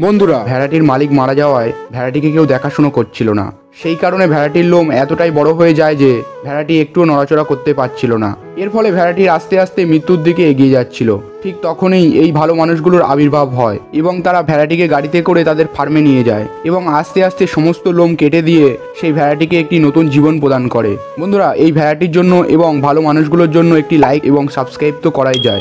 বন্ধুরা ভেড়াটির মালিক মারা যাওয়ায় ভেড়াটিকে কেউ দেখাশুনো করছিল না। সেই কারণে ভেড়াটির লোম এতটাই বড় হয়ে যায় যে ভেড়াটি একটুও নড়াচড়া করতে পারছিল না। এর ফলে ভেড়াটির আস্তে আস্তে মৃত্যুর দিকে এগিয়ে যাচ্ছিল। ঠিক তখনই এই ভালো মানুষগুলোর আবির্ভাব হয় এবং তারা ভেড়াটিকে গাড়িতে করে তাদের ফার্মে নিয়ে যায় এবং আস্তে আস্তে সমস্ত লোম কেটে দিয়ে সেই ভেড়াটিকে একটি নতুন জীবন প্রদান করে। বন্ধুরা, এই ভেড়াটির জন্য এবং ভালো মানুষগুলোর জন্য একটি লাইক এবং সাবস্ক্রাইব তো করাই যায়।